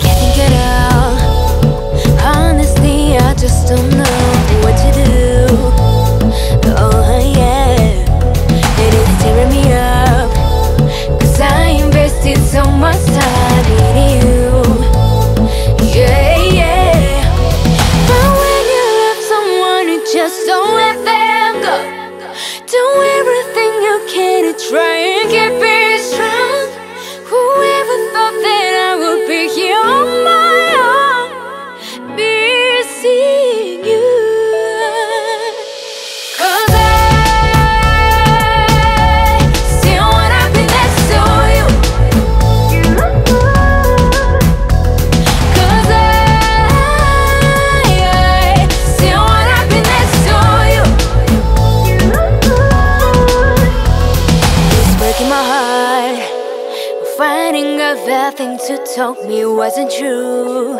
Getting good. Finding everything thing to told me wasn't true.